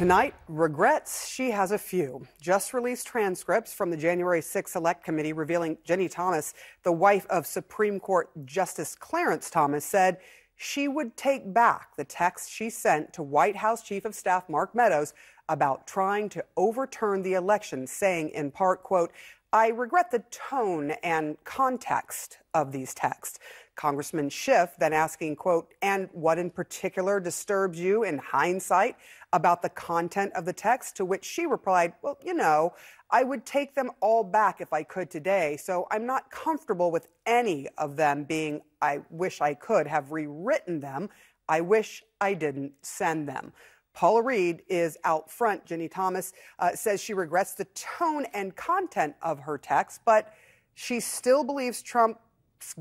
Tonight, regrets she has a few. Just released transcripts from the January 6 Select Committee revealing Ginni Thomas, the wife of Supreme Court Justice Clarence Thomas, said she would take back the text she sent to White House Chief of Staff Mark Meadows about trying to overturn the election, saying in part, quote, I regret the tone and context of these texts. Congressman Schiff then asking, quote, and what in particular disturbs you in hindsight about the content of the text? To which she replied, well, you know, I would take them all back if I could today. So I'm not comfortable with any of them being, I wish I could have rewritten them. I wish I didn't send them. Paula Reid is out front. Ginni Thomas uh, says she regrets the tone and content of her text, but she still believes Trump's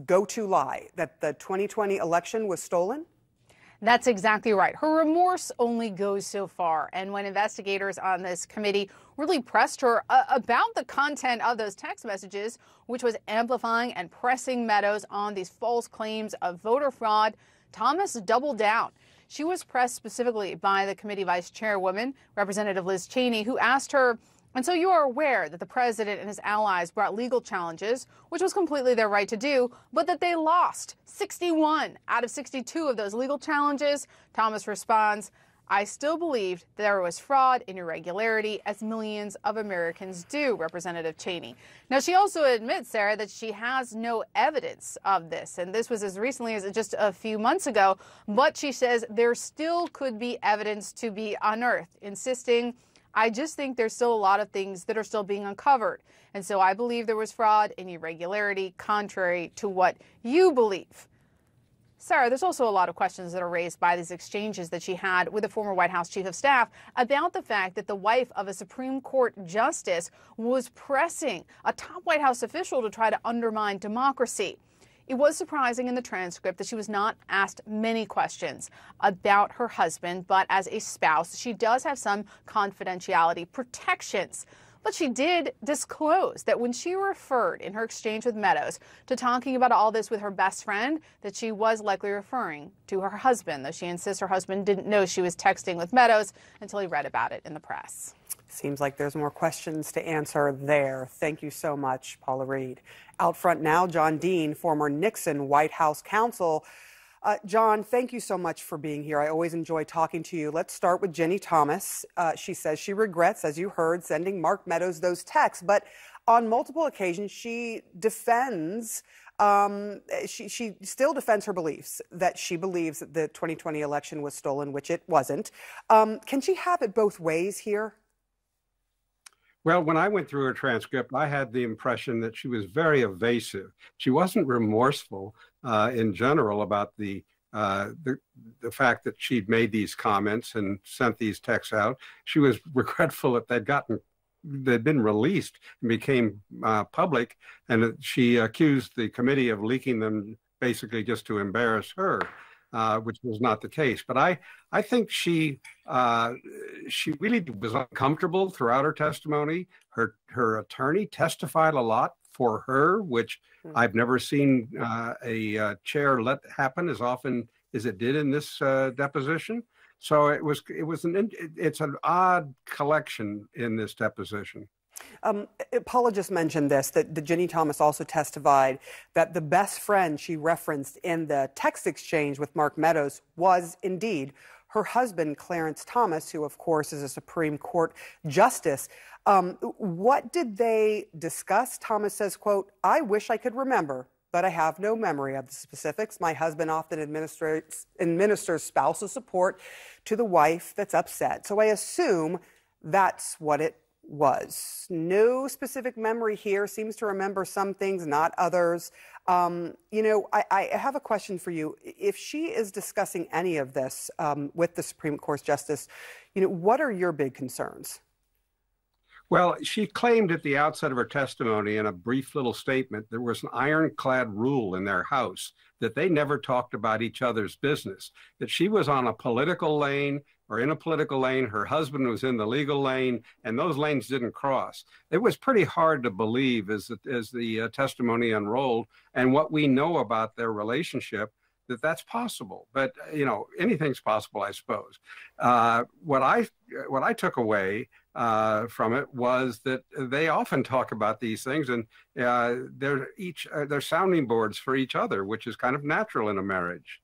go to lie that the 2020 election was stolen? That's exactly right. Her remorse only goes so far. And when investigators on this committee really pressed her uh, about the content of those text messages, which was amplifying and pressing Meadows on these false claims of voter fraud, Thomas doubled down. She was pressed specifically by the committee vice chairwoman, Representative Liz Cheney, who asked her, and so you are aware that the president and his allies brought legal challenges, which was completely their right to do, but that they lost 61 out of 62 of those legal challenges. Thomas responds, I still believed there was fraud and irregularity, as millions of Americans do, Representative Cheney. Now, she also admits, Sara, that she has no evidence of this. And this was as recently as just a few months ago. But she says there still could be evidence to be unearthed, insisting I just think there's still a lot of things that are still being uncovered. And so I believe there was fraud and irregularity, contrary to what you believe. Sara, there's also a lot of questions that are raised by these exchanges that she had with the former White House chief of staff about the fact that the wife of a Supreme Court justice was pressing a top White House official to try to undermine democracy. It was surprising in the transcript that she was not asked many questions about her husband, but as a spouse, she does have some confidentiality protections. But she did disclose that when she referred in her exchange with Meadows to talking about all this with her best friend, that she was likely referring to her husband, though she insists her husband didn't know she was texting with Meadows until he read about it in the press. Seems like there's more questions to answer there. Thank you so much, Paula Reid. Out front now, John Dean, former Nixon White House counsel. Uh, John, thank you so much for being here. I always enjoy talking to you. Let's start with Ginni Thomas. Uh, she says she regrets, as you heard, sending Mark Meadows those texts, but on multiple occasions she defends. Um, she, she still defends her beliefs that she believes that the 2020 election was stolen, which it wasn't. Um, can she have it both ways here? Well, when I went through her transcript, I had the impression that she was very evasive. She wasn't remorseful uh, in general about the, uh, the, the fact that she'd made these comments and sent these texts out. She was regretful that they'd gotten they'd been released and became uh, public, and she accused the committee of leaking them basically just to embarrass her uh, which was not the case. But I, I think she, uh, she really was uncomfortable throughout her testimony. Her, her attorney testified a lot for her, which mm-hmm. I've never seen uh, a uh, chair let happen as often as it did in this uh, deposition. So it was, it was an, it's an odd collection in this deposition. Um, Paula just mentioned this that the Ginni Thomas also testified that the best friend she referenced in the text exchange with Mark Meadows was indeed her husband, Clarence Thomas, who, of course, is a Supreme Court justice. Um, what did they discuss? Thomas says, quote, I wish I could remember, but I have no memory of the specifics. My husband often administers, administers spousal support to the wife that's upset. So I assume that's what it was. No specific memory here. Seems to remember some things, not others. Um, you know, I, I, have a question for you. If she is discussing any of this um, with the Supreme Court justice, you know, what are your big concerns? Well, she claimed at the outset of her testimony in a brief little statement there was an ironclad rule in their house that they never talked about each other's business, that she was on a political lane or in a political lane, her husband was in the legal lane, and those lanes didn't cross. It was pretty hard to believe as, as the uh, testimony unrolled and what we know about their relationship that that's possible. But you know, anything's possible, I suppose. Uh, what I what I took away uh, from it was that they often talk about these things, and uh, they're each uh, they're sounding boards for each other, which is kind of natural in a marriage.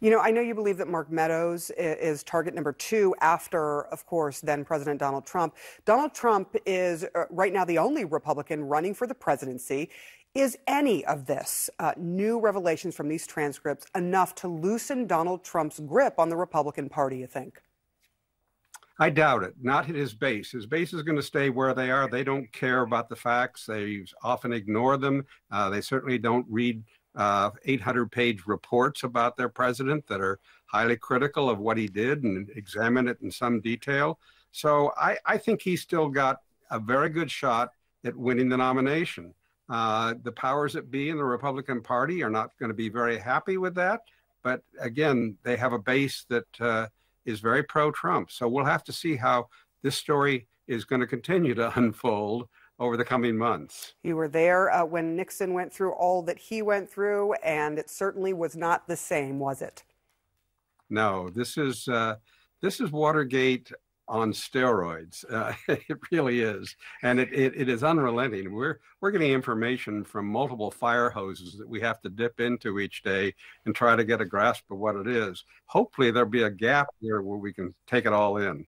You know, I know you believe that Mark Meadows is target number two after, of course, then President Donald Trump. Donald Trump is uh, right now the only Republican running for the presidency. Is any of this uh, new revelations from these transcripts enough to loosen Donald Trump's grip on the Republican Party, you think? I doubt it. Not his base. His base is going to stay where they are. They don't care about the facts. They often ignore them. Uh, they certainly don't read uh, 800 page reports about their president that are highly critical of what he did and examine it in some detail. So I, I think he's still got a very good shot at winning the nomination. Uh, the powers that be in the Republican Party are not going to be very happy with that. But again, they have a base that uh, is very pro Trump. So we'll have to see how this story is going to continue to unfold over the coming months. You were there uh, when Nixon went through all that he went through, and it certainly was not the same, was it? No, this is uh, this is Watergate on steroids. Uh, it really is, and it, it, it is unrelenting. We're we're getting information from multiple fire hoses that we have to dip into each day and try to get a grasp of what it is. Hopefully, there'll be a gap here where we can take it all in.